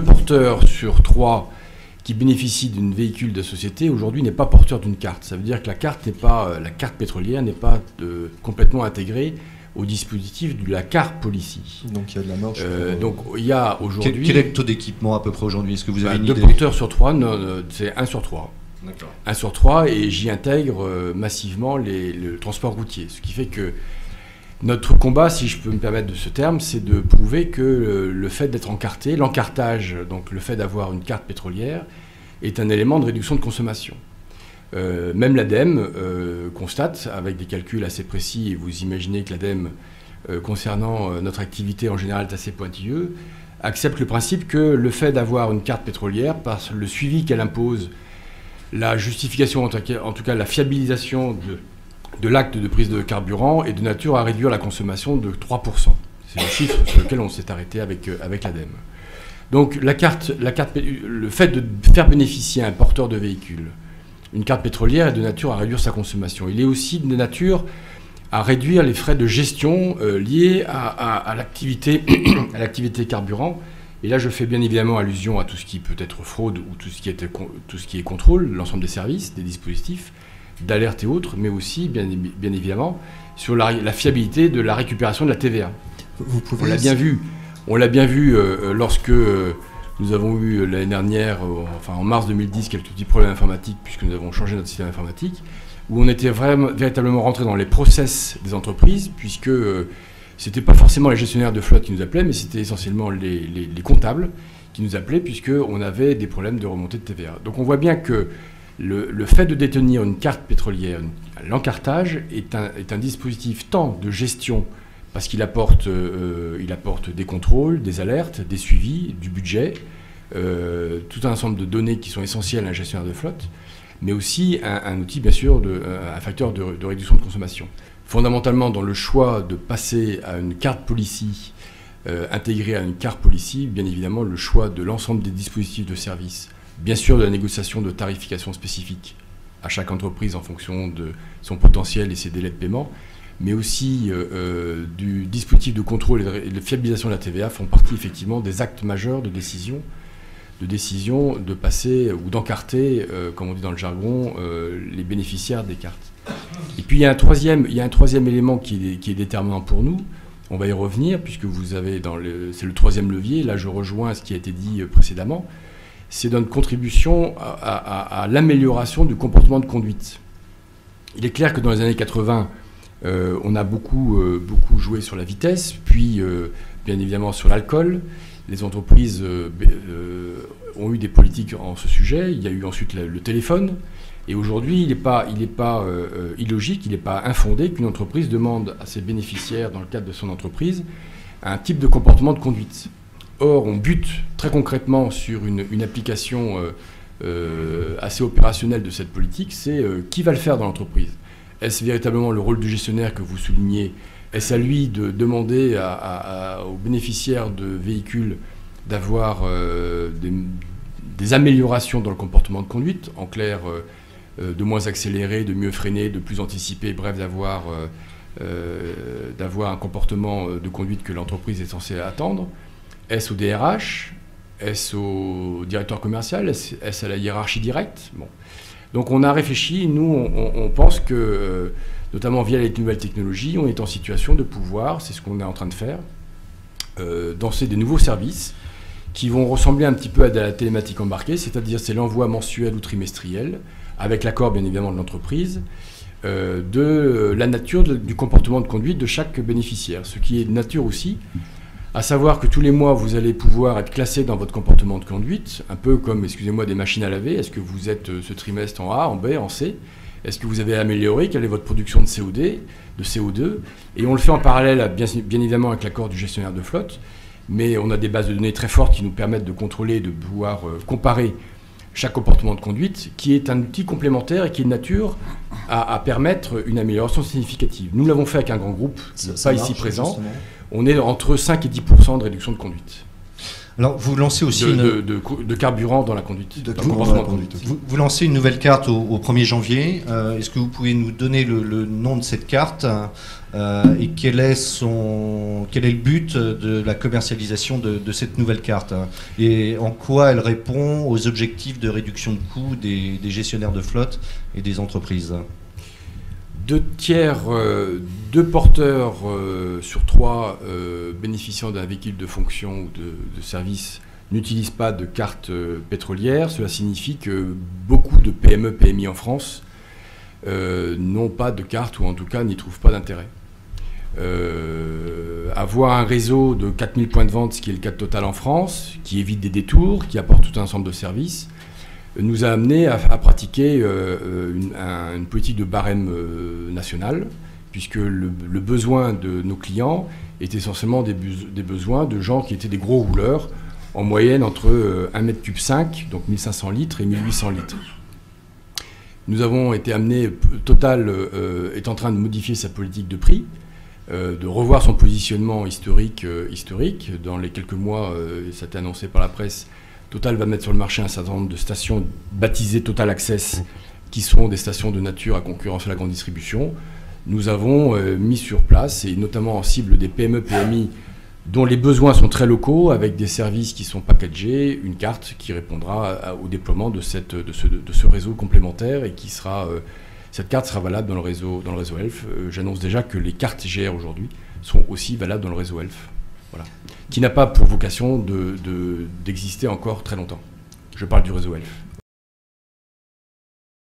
porteur sur trois qui bénéficie d'un véhicule de société aujourd'hui n'est pas porteur d'une carte. Ça veut dire que la carte n'est pas euh, la carte pétrolière n'est pas euh, complètement intégrée au dispositif de la carte policy. Donc il y a de la marge. Euh, donc il y a aujourd'hui. Quel, est le taux d'équipement à peu près aujourd'hui? Est-ce que vous avez bah, une deux porteurs sur trois, c'est un sur trois. Un sur trois, et j'y intègre massivement les, le transport routier. Ce qui fait que notre combat, si je peux me permettre de ce terme, c'est de prouver que le fait d'être encarté, l'encartage, donc le fait d'avoir une carte pétrolière, est un élément de réduction de consommation. Euh, même l'ADEME euh, constate, avec des calculs assez précis, et vous imaginez que l'ADEME, euh, concernant notre activité en général, est assez pointilleux, accepte le principe que le fait d'avoir une carte pétrolière, par le suivi qu'elle impose, la justification, en tout cas la fiabilisation de, de l'acte de prise de carburant est de nature à réduire la consommation de 3%. C'est le chiffre sur lequel on s'est arrêté avec, euh, avec l'ADEME. Donc la carte, la carte, le fait de faire bénéficier un porteur de véhicule une carte pétrolière est de nature à réduire sa consommation. Il est aussi de nature à réduire les frais de gestion euh, liés à, à l'activité carburant. Et là, je fais bien évidemment allusion à tout ce qui peut être fraude ou tout ce qui est, tout ce qui est contrôle, l'ensemble des services, des dispositifs d'alerte et autres, mais aussi, bien, bien évidemment, sur la, fiabilité de la récupération de la TVA. Vous pouvez on l'a bien vu. On l'a bien vu euh, euh, lorsque euh, nous avons eu l'année dernière, enfin en mars 2010, quelques petits problèmes informatiques, puisque nous avons changé notre système informatique, où on était vraiment, véritablement rentré dans les process des entreprises, puisque ce c'était pas forcément les gestionnaires de flotte qui nous appelaient, mais c'était essentiellement les, les comptables qui nous appelaient, puisqu'on avait des problèmes de remontée de TVA. Donc on voit bien que le, fait de détenir une carte pétrolière, l'encartage est un, dispositif tant de gestion, parce qu'il apporte, euh, des contrôles, des alertes, des suivis, du budget, euh, tout un ensemble de données qui sont essentielles à un gestionnaire de flotte, mais aussi un, outil, bien sûr, euh, un facteur de, réduction de consommation. Fondamentalement, dans le choix de passer à une carte policy, intégrée à une carte policy, bien évidemment, le choix de l'ensemble des dispositifs de service bien sûr de la négociation de tarification spécifique à chaque entreprise en fonction de son potentiel et ses délais de paiement, mais aussi euh, euh, du dispositif de contrôle et de fiabilisation de la TVA font partie effectivement des actes majeurs de décision, de décision de passer ou d'encarter, euh, comme on dit dans le jargon, les bénéficiaires des cartes. Et puis il y a un troisième, élément qui est, qui est déterminant pour nous. On va y revenir puisque vous avez dans le, c'est le troisième levier. Là, je rejoins ce qui a été dit précédemment c'est notre contribution à, l'amélioration du comportement de conduite. Il est clair que dans les années 80, euh, on a beaucoup, euh, beaucoup joué sur la vitesse, puis euh, bien évidemment sur l'alcool. Les entreprises ont eu des politiques en ce sujet. Il y a eu ensuite le, téléphone. Et aujourd'hui, il n'est pas illogique, il n'est pas infondé qu'une entreprise demande à ses bénéficiaires, dans le cadre de son entreprise, un type de comportement de conduite. Or, on bute très concrètement sur une, application euh, euh, assez opérationnelle de cette politique, c'est euh, qui va le faire dans l'entreprise? Est-ce véritablement le rôle du gestionnaire que vous soulignez? Est-ce à lui de demander aux bénéficiaires de véhicules d'avoir des, améliorations dans le comportement de conduite? En clair, de moins accélérer, de mieux freiner, de plus anticiper, bref, d'avoir un comportement de conduite que l'entreprise est censée attendre est-ce au DRH Est-ce au directeur commercial Est-ce à la hiérarchie directe bon. Donc on a réfléchi, nous on, pense que, euh, notamment via les nouvelles technologies, on est en situation de pouvoir, c'est ce qu'on est en train de faire, euh, danser des nouveaux services qui vont ressembler un petit peu à de la télématique embarquée, c'est-à-dire c'est l'envoi mensuel ou trimestriel, avec l'accord bien évidemment de l'entreprise, euh, de la nature du comportement de conduite de chaque bénéficiaire, ce qui est de nature aussi à savoir que tous les mois, vous allez pouvoir être classé dans votre comportement de conduite, un peu comme, excusez-moi, des machines à laver. Est-ce que vous êtes euh, ce trimestre en A, en B, en C? Est-ce que vous avez amélioré? Quelle est votre production de CO2, de CO2 Et on le fait en parallèle, bien, bien évidemment, avec l'accord du gestionnaire de flotte. Mais on a des bases de données très fortes qui nous permettent de contrôler, de pouvoir euh, comparer chaque comportement de conduite, qui est un outil complémentaire et qui est de nature à, permettre une amélioration significative. Nous l'avons fait avec un grand groupe, pas ici présent on est entre 5 et 10 de réduction de conduite. Alors, vous lancez aussi de, de, carburant dans la conduite. De Vous, lancez une nouvelle carte au, 1er janvier. Euh, est-ce que vous pouvez nous donner le, nom de cette carte euh, et quel est, son, quel est le but de la commercialisation de, cette nouvelle carte? Et en quoi elle répond aux objectifs de réduction de coûts des, gestionnaires de flotte et des entreprises? Deux tiers, euh, deux porteurs euh, sur trois euh, bénéficiant d'un véhicule de fonction ou de, service n'utilisent pas de carte pétrolière. Cela signifie que beaucoup de PME, PMI en France n'ont pas de carte ou en tout cas n'y trouvent pas d'intérêt. avoir un réseau de 4000 points de vente, ce qui est le cas Total en France, qui évite des détours, qui apporte tout un ensemble de services, nous a amené à, pratiquer euh, une, politique de barème euh, nationale, puisque le, besoin de nos clients est essentiellement des, besoins de gens qui étaient des gros rouleurs, en moyenne entre 1 m 5, donc 1500 litres, et 1800 litres. Nous avons été amenés, Total euh, est en train de modifier sa politique de prix, de revoir son positionnement historique, historique. Dans les quelques mois, ça a été annoncé par la presse, Total va mettre sur le marché un certain nombre de stations baptisées Total Access, qui sont des stations de nature à concurrence à la grande distribution. Nous avons euh, mis sur place, et notamment en cible des PME, PMI, dont les besoins sont très locaux, avec des services qui sont packagés, une carte qui répondra au déploiement de, ce, réseau complémentaire et qui sera... Euh, cette carte sera valable dans le réseau, dans le réseau ELF. Euh, j'annonce déjà que les cartes GR aujourd'hui sont aussi valables dans le réseau ELF. Qui n'a pas pour vocation d'exister encore très longtemps. Je parle du réseau ELF.